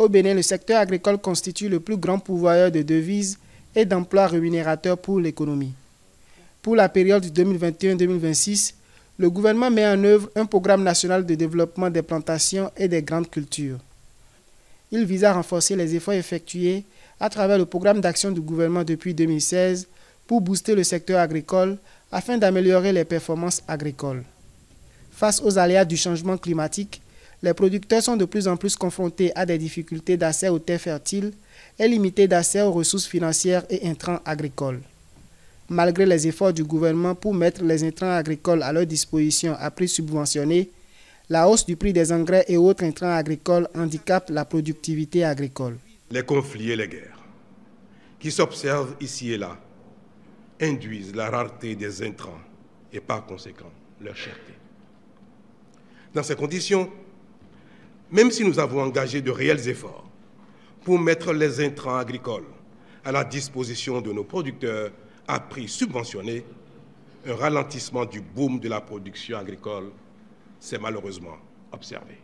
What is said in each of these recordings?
Au Bénin, le secteur agricole constitue le plus grand pourvoyeur de devises et d'emplois rémunérateurs pour l'économie. Pour la période 2021-2026, le gouvernement met en œuvre un programme national de développement des plantations et des grandes cultures. Il vise à renforcer les efforts effectués à travers le programme d'action du gouvernement depuis 2016 pour booster le secteur agricole afin d'améliorer les performances agricoles. Face aux aléas du changement climatique, les producteurs sont de plus en plus confrontés à des difficultés d'accès aux terres fertiles et limitées d'accès aux ressources financières et intrants agricoles. Malgré les efforts du gouvernement pour mettre les intrants agricoles à leur disposition à prix subventionné, la hausse du prix des engrais et autres intrants agricoles handicape la productivité agricole. Les conflits et les guerres qui s'observent ici et là induisent la rareté des intrants et par conséquent leur cherté. Dans ces conditions, même si nous avons engagé de réels efforts pour mettre les intrants agricoles à la disposition de nos producteurs à prix subventionnés, un ralentissement du boom de la production agricole s'est malheureusement observé.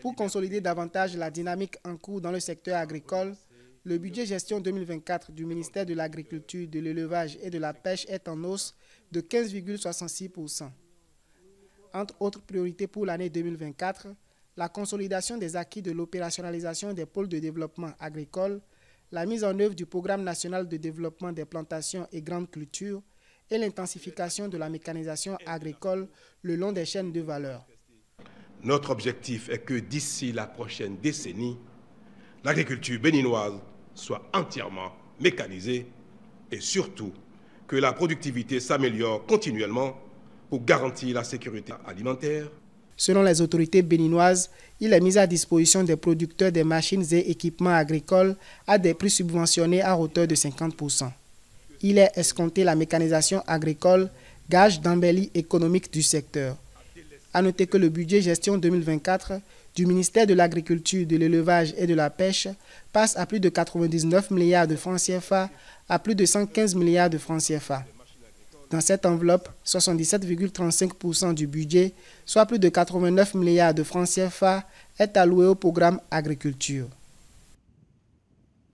Pour consolider davantage la dynamique en cours dans le secteur agricole, le budget gestion 2024 du ministère de l'Agriculture, de l'Élevage et de la Pêche est en hausse de 15,66%. Entre autres priorités pour l'année 2024, la consolidation des acquis de l'opérationnalisation des pôles de développement agricole, la mise en œuvre du programme national de développement des plantations et grandes cultures et l'intensification de la mécanisation agricole le long des chaînes de valeur. Notre objectif est que d'ici la prochaine décennie, l'agriculture béninoise soit entièrement mécanisée et surtout que la productivité s'améliore continuellement pour garantir la sécurité alimentaire. Selon les autorités béninoises, il est mis à disposition des producteurs des machines et équipements agricoles à des prix subventionnés à hauteur de 50%. Il est escompté la mécanisation agricole, gage d'embellie économique du secteur. A noter que le budget gestion 2024 du ministère de l'Agriculture, de l'Élevage et de la Pêche passe à plus de 99 milliards de francs CFA à plus de 115 milliards de francs CFA. Dans cette enveloppe, 77,35% du budget, soit plus de 89 milliards de francs CFA, est alloué au programme agriculture.